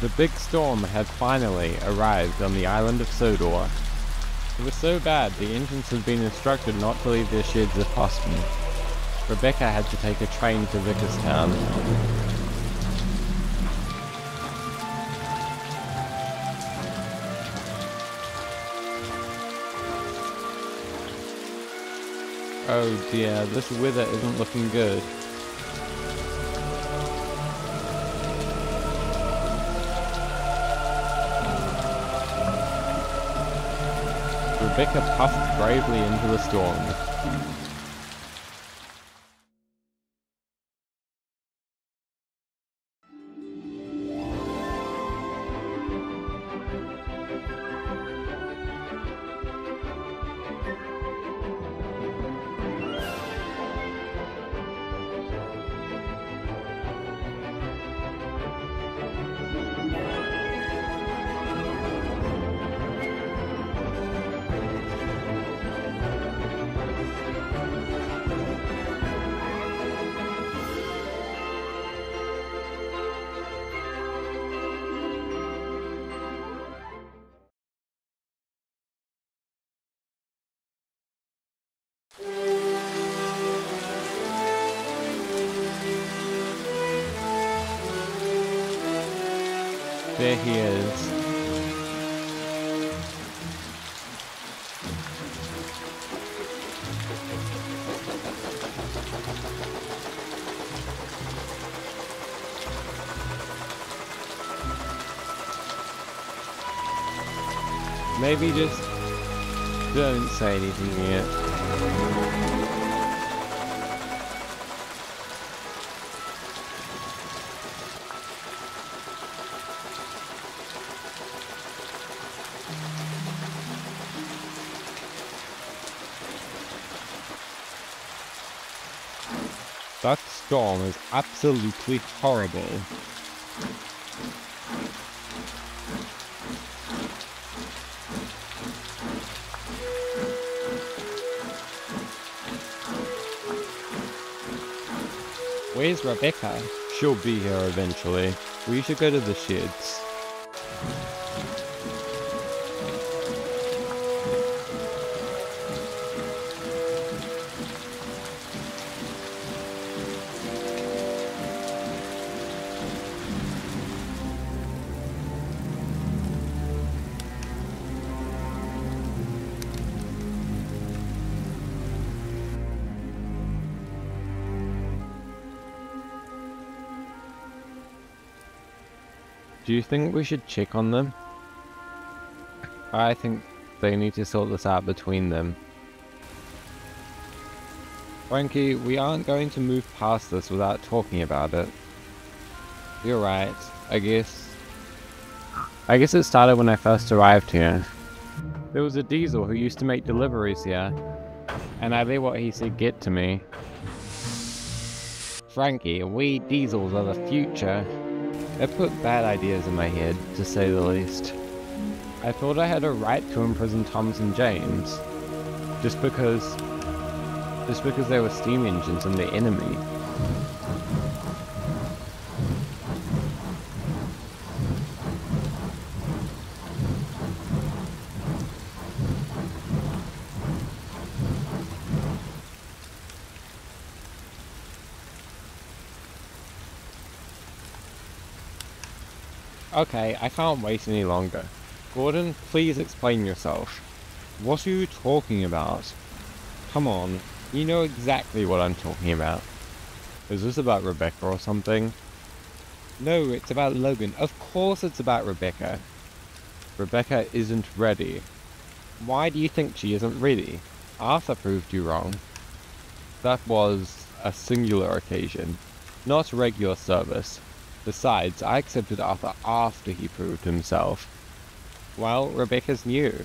The big storm had finally arrived on the island of Sodor. It was so bad the engines had been instructed not to leave their sheds if possible. Rebecca had to take a train to Vickerstown. Oh dear, this weather isn't looking good. Rebecca puffed bravely into the storm. There he is. Maybe just don't say anything yet. That storm is absolutely horrible. Where's Rebecca? She'll be here eventually. We should go to the sheds. Do you think we should check on them? I think they need to sort this out between them. Frankie, we aren't going to move past this without talking about it. You're right, I guess. I guess it started when I first arrived here. There was a diesel who used to make deliveries here, and I let what he said get to me. Frankie, we diesels are the future. It put bad ideas in my head, to say the least. I thought I had a right to imprison Thomas and James, just because, just because they were steam engines and the enemy. Okay, I can't wait any longer. Gordon, please explain yourself. What are you talking about? Come on, you know exactly what I'm talking about. Is this about Rebecca or something? No, it's about Logan. Of course it's about Rebecca. Rebecca isn't ready. Why do you think she isn't ready? Arthur proved you wrong. That was a singular occasion, not regular service. Besides, I accepted Arthur after he proved himself. Well, Rebecca's new.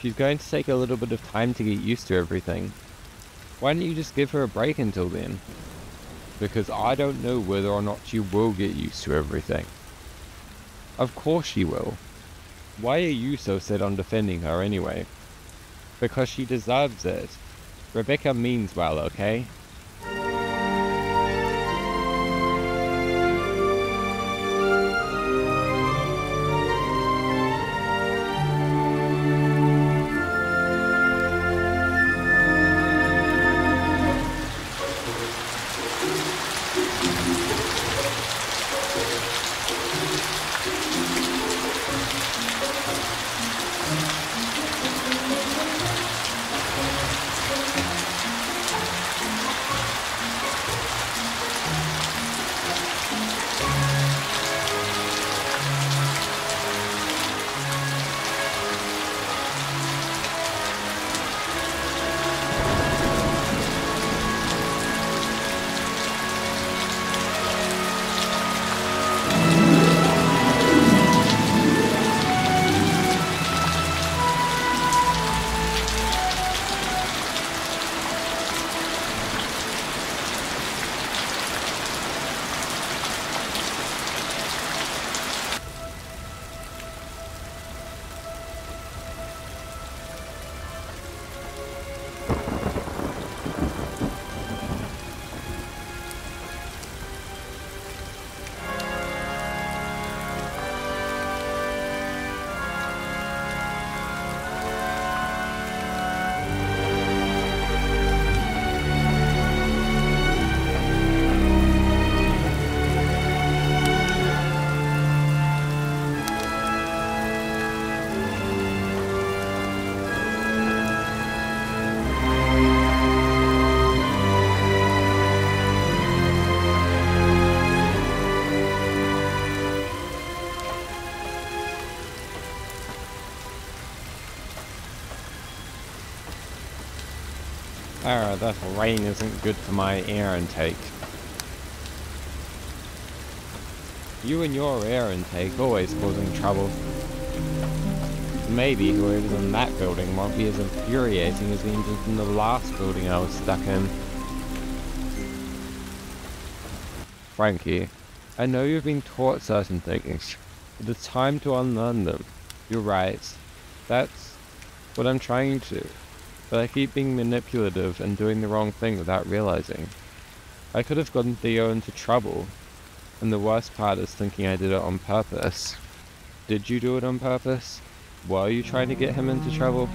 She's going to take a little bit of time to get used to everything. Why don't you just give her a break until then? Because I don't know whether or not she will get used to everything. Of course she will. Why are you so set on defending her anyway? Because she deserves it. Rebecca means well, okay? That rain isn't good for my air intake. You and your air intake always causing trouble. Maybe whoever's in that building won't be as infuriating as the engines in the last building I was stuck in. Frankie, I know you've been taught certain things, but it's time to unlearn them. You're right. That's what I'm trying to. But I keep being manipulative and doing the wrong thing without realizing. I could have gotten Theo into trouble, and the worst part is thinking I did it on purpose. Did you do it on purpose? Were you trying to get him into trouble?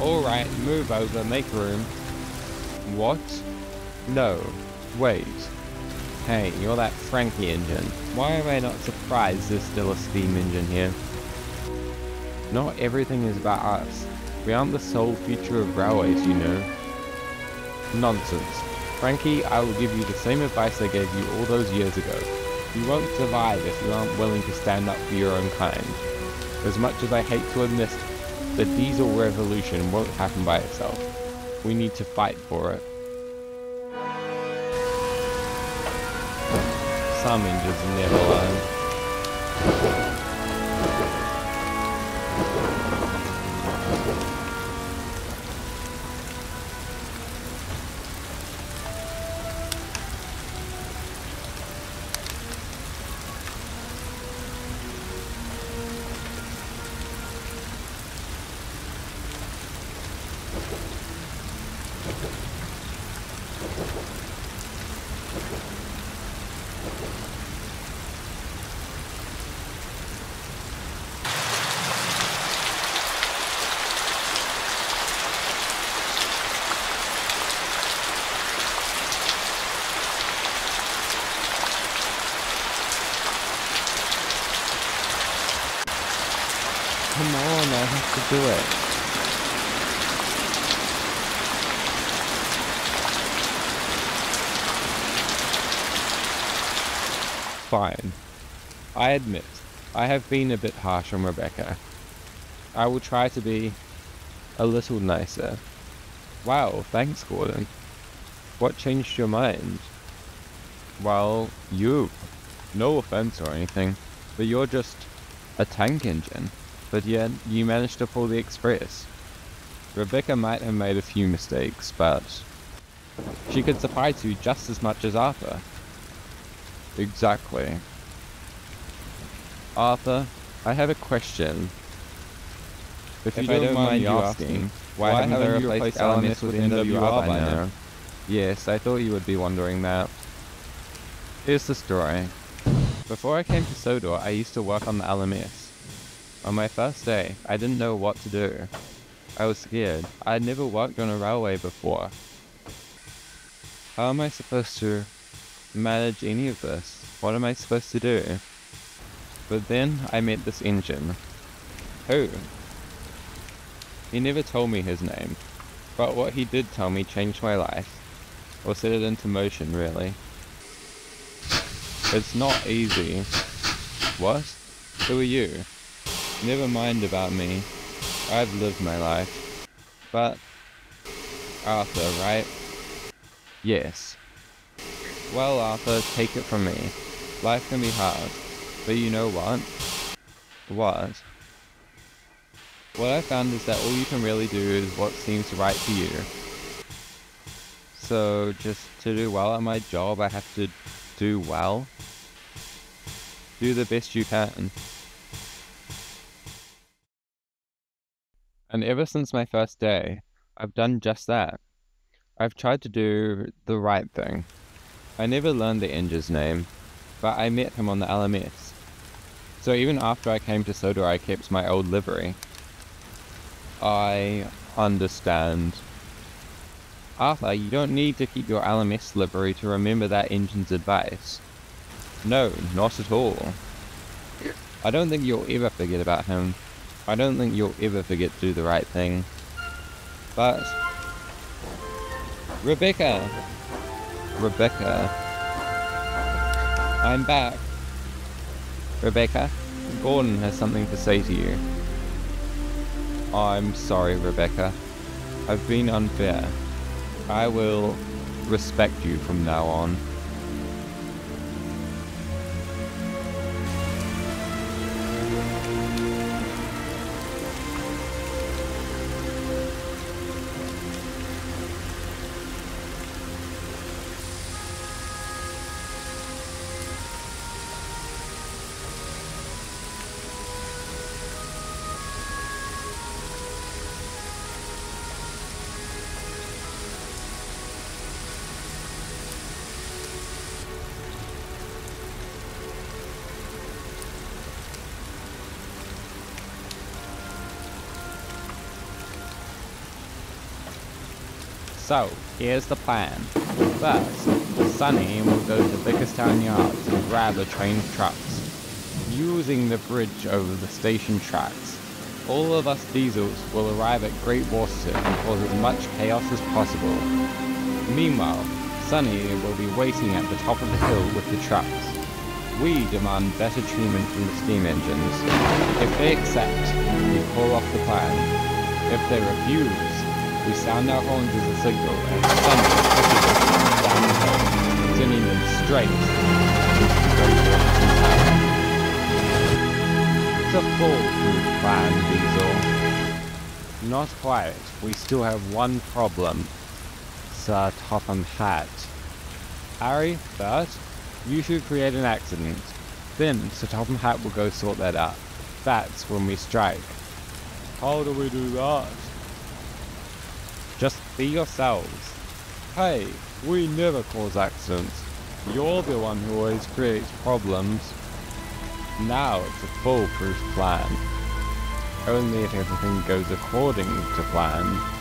Alright, move over, make room. What? No. Wait. Hey, you're that Frankie engine. Why am I not surprised there's still a steam engine here? Not everything is about us. We aren't the sole future of railways, you know. Nonsense. Frankie, I will give you the same advice I gave you all those years ago. You won't survive if you aren't willing to stand up for your own kind. As much as I hate to admit the diesel revolution won't happen by itself. We need to fight for it. Some engines never learn. Come on, I have to do it. Fine. I admit, I have been a bit harsh on Rebecca. I will try to be a little nicer. Wow, thanks Gordon. What changed your mind? Well, you. No offense or anything, but you're just a tank engine. But yet, you managed to pull the express. Rebecca might have made a few mistakes, but she could surprise you just as much as Arthur. Exactly. Arthur, I have a question. If, If you don't, don't mind mind you asking, asking, why, why haven't haven't you replaced LMS with NWR by now? Yes, I thought you would be wondering that. Here's the story. Before I came to Sodor, I used to work on the LMS. On my first day, I didn't know what to do. I was scared. I had never worked on a railway before. How am I supposed to manage any of this? What am I supposed to do? But then I met this engine. Who? He never told me his name, but what he did tell me changed my life, or set it into motion, really. It's not easy. What? Who are you? Never mind about me. I've lived my life. But... Arthur, right? Yes. Well, Arthur, take it from me. Life can be hard. But you know what? What? What I found is that all you can really do is what seems right to you. So, just to do well at my job, I have to do well. Do the best you can. And ever since my first day, I've done just that. I've tried to do the right thing. I never learned the engine's name, but I met him on the LMS. So even after I came to Sodor, I kept my old livery. I understand. Arthur, you don't need to keep your LMS livery to remember that engine's advice. No, not at all. I don't think you'll ever forget about him. I don't think you'll ever forget to do the right thing. But... Rebecca! Rebecca. I'm back. Rebecca, Gordon has something to say to you. I'm sorry, Rebecca. I've been unfair. I will respect you from now on. So, here's the plan. First, Sunny will go to Vickerstown Yards and grab a train of trucks, using the bridge over the station tracks. All of us diesels will arrive at Great Waterton and cause as much chaos as possible. Meanwhile, Sunny will be waiting at the top of the hill with the trucks. We demand better treatment from the steam engines. If they accept, we call off the plan. If they refuse, we sound our horns as a signal and suddenly pushes us down the hill, sending them straight into the. It's a foolproof plan, Diesel. Not quite. We still have one problem. Sir Topham Hatt. Harry, Bert, you should create an accident. Then Sir Topham Hatt will go sort that out. That's when we strike. How do we do that? Just be yourselves. Hey, we never cause accidents. You're the one who always creates problems. Now it's a foolproof plan. Only if everything goes according to plan.